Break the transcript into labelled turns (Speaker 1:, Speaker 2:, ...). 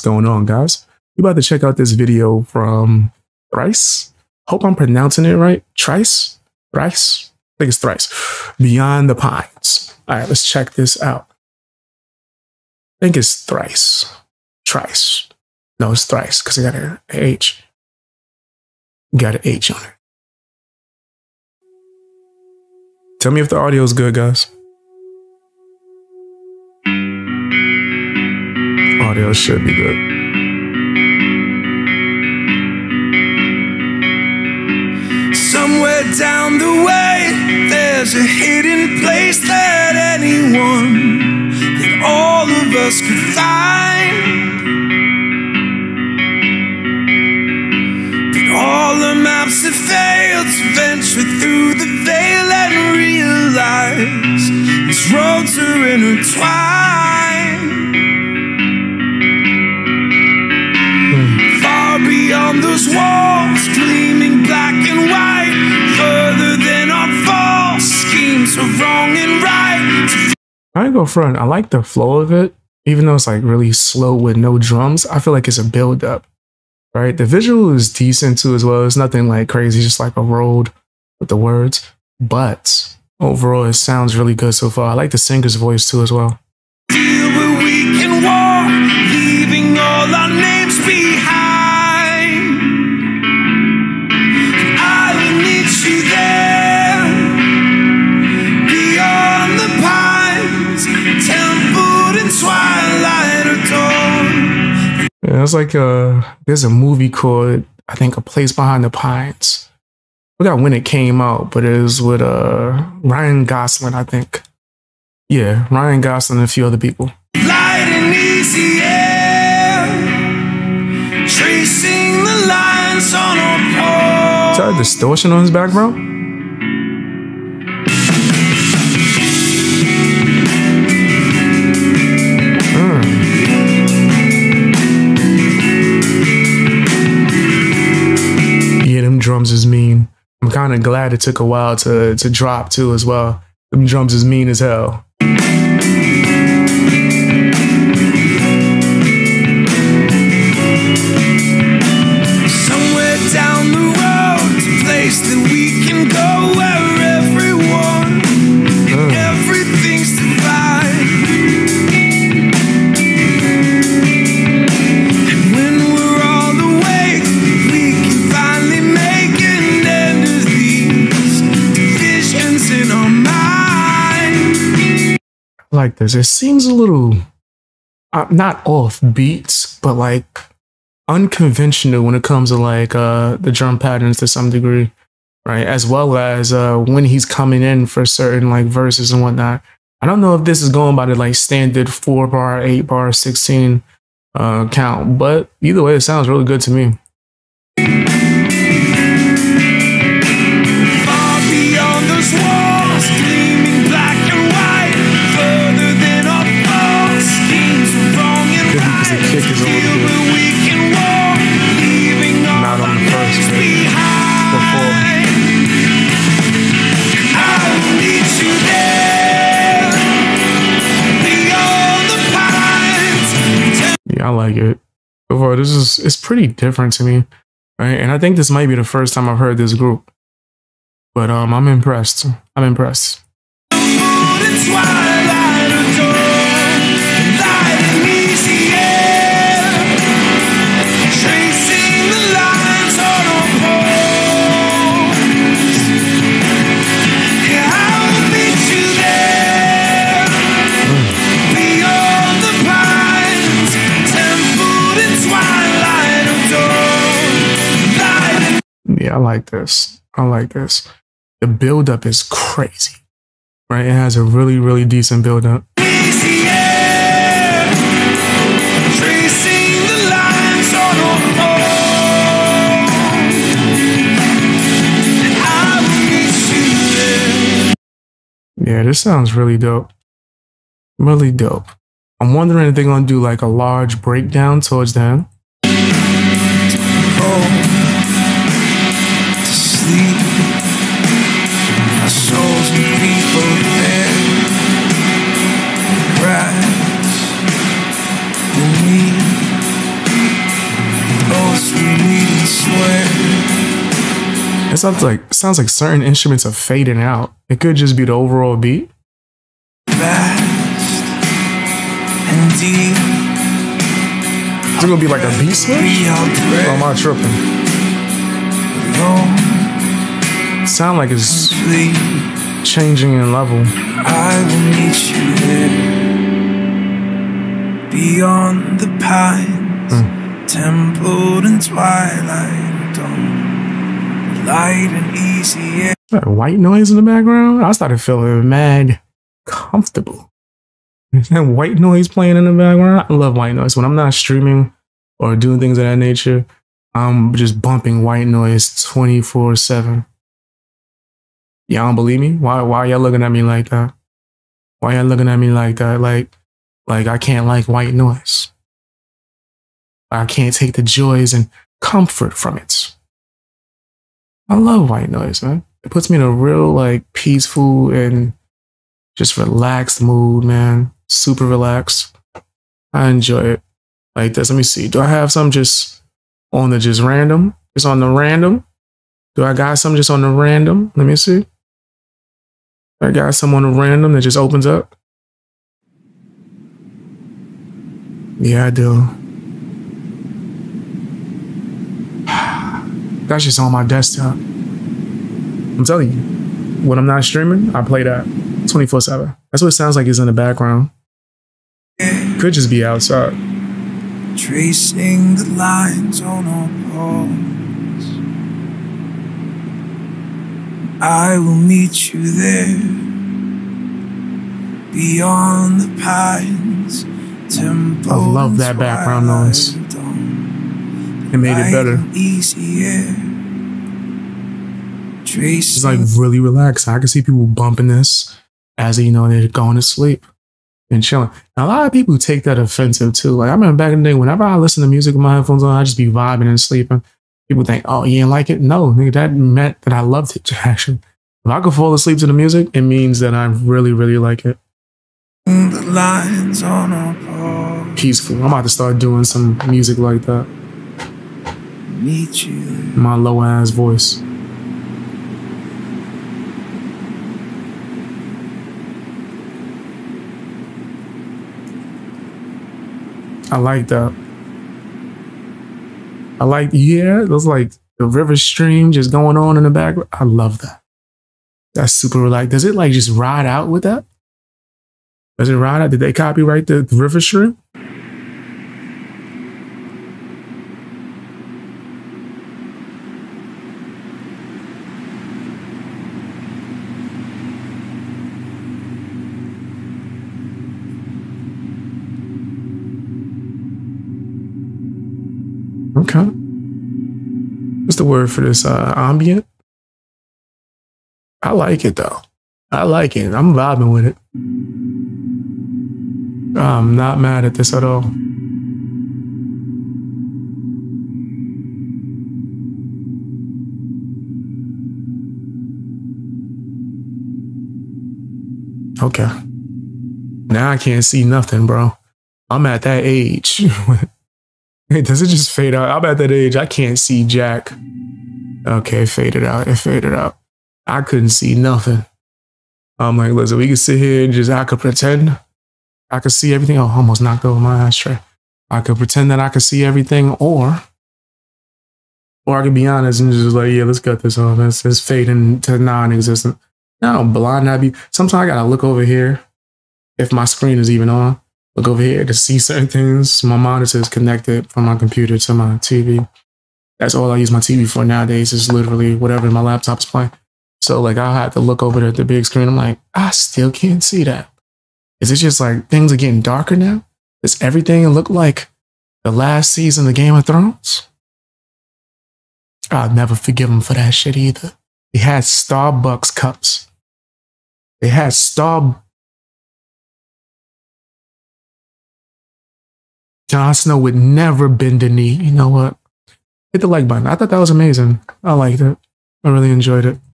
Speaker 1: What's going on, guys? We about to check out this video from Thrice. Hope I'm pronouncing it right. Trice? Thrice? I think it's Thrice. Beyond the Pines. All right, let's check this out. I think it's Thrice. Trice. No, it's Thrice because I got an H. Got an H on it. Tell me if the audio is good, guys. Audio should be good.
Speaker 2: Somewhere down the way, there's a hidden place that anyone, that all of us could find. But all the maps have failed to venture through the veil and realize these roads are intertwined. Those walls, gleaming black and white, further than our false schemes of wrong and right.
Speaker 1: I ain't go front. I like the flow of it, even though it's like really slow with no drums. I feel like it's a build up, right? The visual is decent too, as well. It's nothing like crazy, just like a road with the words. But overall, it sounds really good so far. I like the singer's voice too, as well.
Speaker 2: Feel where we can walk, leaving all our names behind.
Speaker 1: It's like a there's a movie called I think A Place Behind the Pines. I forgot when it came out, but it was with uh Ryan Gosling, I think. Yeah, Ryan Gosling and a few other people.
Speaker 2: Light and easy air, tracing the lines on our
Speaker 1: Is that a distortion on his background? Kind of glad it took a while to to drop too as well. Them drums is mean as hell. Like this. It seems a little uh, not off beats, but like unconventional when it comes to like uh the drum patterns to some degree, right? As well as uh when he's coming in for certain like verses and whatnot. I don't know if this is going by the like standard four bar, eight bar, sixteen uh count, but either way, it sounds really good to me.
Speaker 2: I
Speaker 1: like it. This is it's pretty different to me, right? And I think this might be the first time I've heard this group. But um, I'm impressed. I'm impressed.
Speaker 2: I
Speaker 1: like this. I like this. The buildup is crazy, right? It has a really, really decent buildup. Yeah, this sounds really dope. Really dope. I'm wondering if they're gonna do like a large breakdown towards the end.
Speaker 2: to our souls and people
Speaker 1: It sounds like sounds like certain instruments are fading out. It could just be the overall beat.
Speaker 2: Fast and deep.
Speaker 1: Gonna be like a beat switch? Or am I tripping? Sound like it's changing in level.
Speaker 2: I will meet you there. Beyond the pines, hmm. templed in twilight dawn. Light and easy air.
Speaker 1: That white noise in the background. I started feeling mad comfortable. That white noise playing in the background. I love white noise. When I'm not streaming or doing things of that nature, I'm just bumping white noise 24 7. Y'all don't believe me? Why why y'all looking at me like that? Why y'all looking at me like that? Like like I can't like white noise. I can't take the joys and comfort from it. I love white noise, man. It puts me in a real like peaceful and just relaxed mood, man. Super relaxed. I enjoy it. Like this. Let me see. Do I have some just on the just random? Just on the random? Do I got some just on the random? Let me see. I got some on the random that just opens up. Yeah, I do. That's just on my desktop. I'm telling you, when I'm not streaming, I play that 24 7. That's what it sounds like is in the background. Could just be outside.
Speaker 2: Tracing the lines on our palms. I will meet you there. Beyond the pines, temple.
Speaker 1: I love that background noise. It made it better.
Speaker 2: Easy air.
Speaker 1: It's like really relaxed. I can see people bumping this as you know they're going to sleep and chilling. And a lot of people take that offensive too. Like I remember back in the day, whenever I listen to music with my headphones on, I just be vibing and sleeping. People think, "Oh, you didn't like it?" No, nigga, that meant that I loved it. Actually, if I could fall asleep to the music, it means that I really, really like it.
Speaker 2: the lines on our.
Speaker 1: Peaceful. I'm about to start doing some music like that.
Speaker 2: Meet you.
Speaker 1: My low ass voice. I like that. I like, yeah, those like the river stream just going on in the background. I love that. That's super relaxed. Does it like just ride out with that? Does it ride out? Did they copyright the, the river stream? Okay. What's the word for this? Uh, ambient? I like it though. I like it. I'm vibing with it. I'm not mad at this at all. Okay. Now I can't see nothing, bro. I'm at that age. Does it just fade out? I'm at that age. I can't see Jack. Okay, faded out. It faded out. I couldn't see nothing. I'm like, listen, we can sit here and just, I could pretend I could see everything. Oh, almost knocked over my ashtray. I could pretend that I could see everything, or, or I could be honest and just like, yeah, let's cut this off. It's, it's fading to non-existent. Now, blind I be. Sometimes I gotta look over here if my screen is even on look over here to see certain things. My monitor is connected from my computer to my TV. That's all I use my TV for nowadays is literally whatever my laptop is playing. So like I'll have to look over at the big screen. I'm like, I still can't see that. Is it just like things are getting darker now? Does everything look like the last season of Game of Thrones? I'll never forgive him for that shit either. He had Starbucks cups. They had Star Jon Snow would never bend a knee. You know what? Hit the like button. I thought that was amazing. I liked it. I really enjoyed it.